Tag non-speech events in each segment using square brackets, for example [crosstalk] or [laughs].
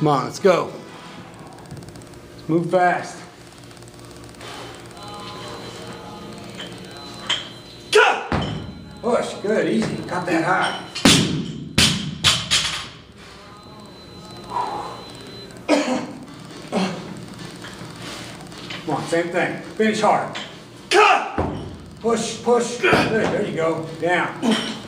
Come on, let's go. Let's move fast. Push, oh, good, easy. Got that high. Come on, same thing. Finish hard. Cut! Push, push. There you go. Down.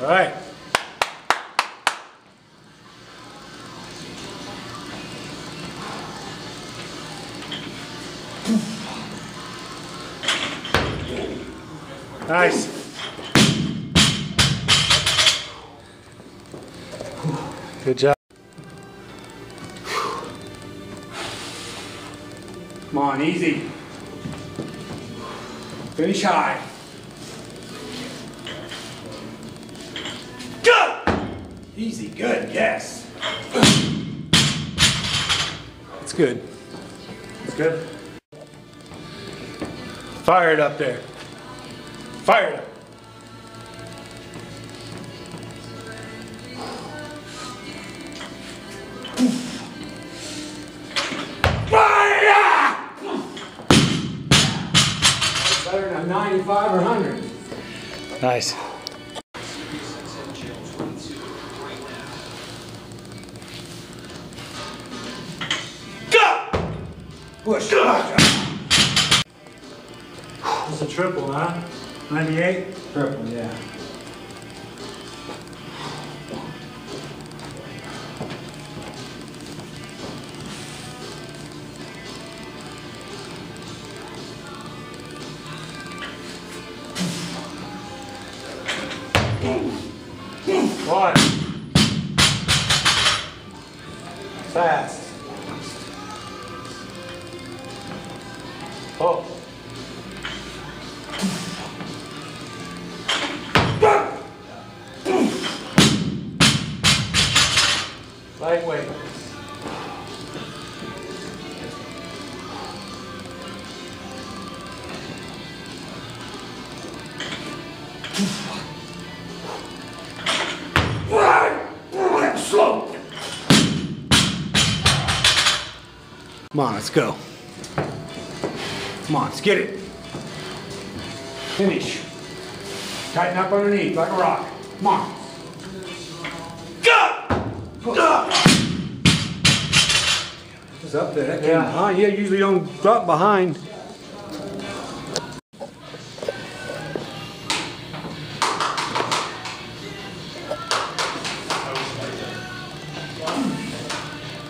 All right. Nice. Good job. Come on, easy. Finish high. Go! Easy, good, yes. It's good. It's good. Fire it up there. Fire it up. Fire! 25 or 100. Nice. Go! Push. Go! It's a triple, huh? 98? Triple, yeah. One. Fast. Oh. Lightweight. Come on, let's go. Come on, let's get it. Finish. Tighten up underneath like a rock. Come on. Go! It's up there. Yeah. behind. Yeah, usually don't drop behind.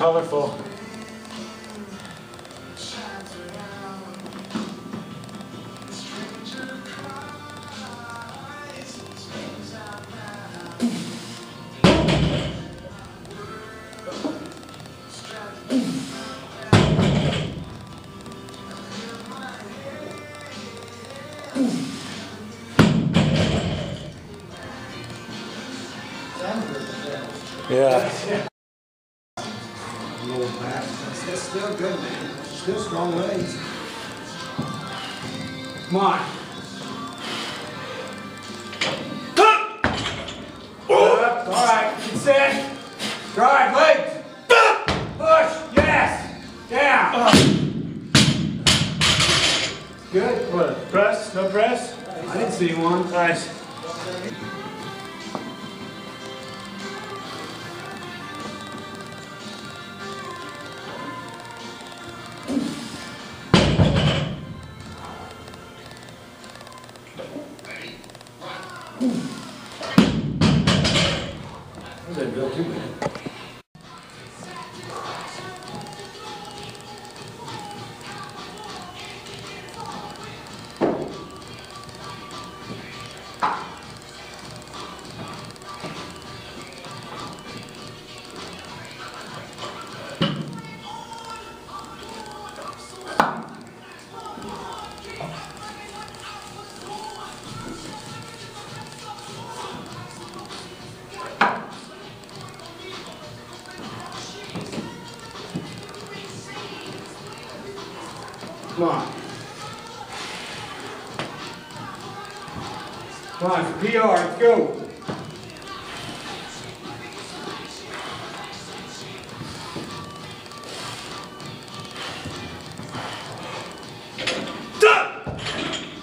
colorful. Still strong legs. Come on. Up, all right, set. Drive, legs. Push, yes. Down. Good. What? Press? No press? I didn't see one. Nice. That Bill too, man. Come on. Come on, PR, let's go.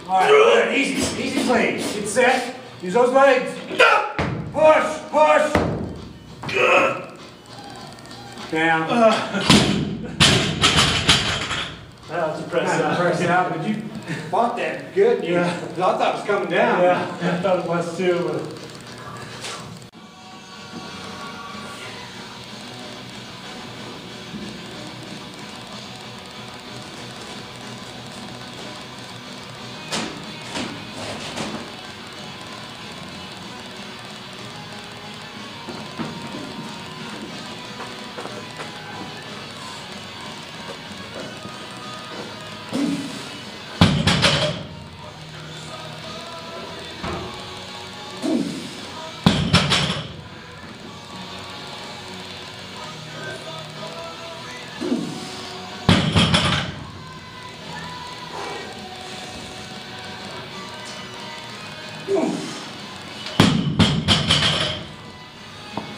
All right, good, easy, easy please. Get set, use those legs. Push, push. Down. That was a press Kind out. press out, but you fought that good. You- Yeah. I thought it was coming down. Yeah, [laughs] I thought it was too, but.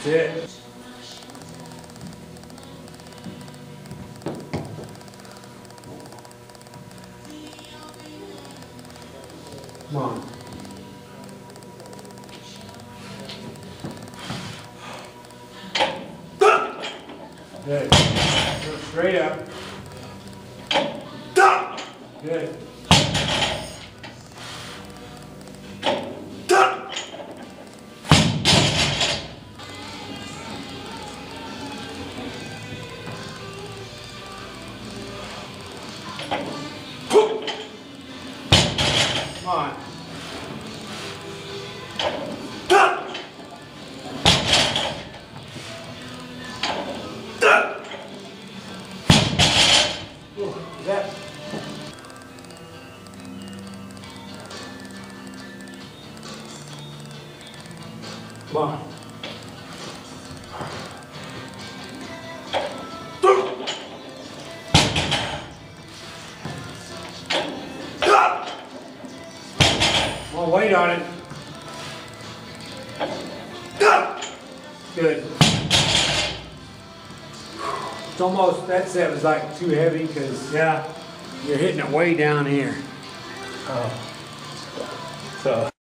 That's it. Good. Go straight up. Good. Come on. More weight on it. Ah! Good. It's almost, that set was like too heavy because Yeah. you're hitting it way down here. Oh. So.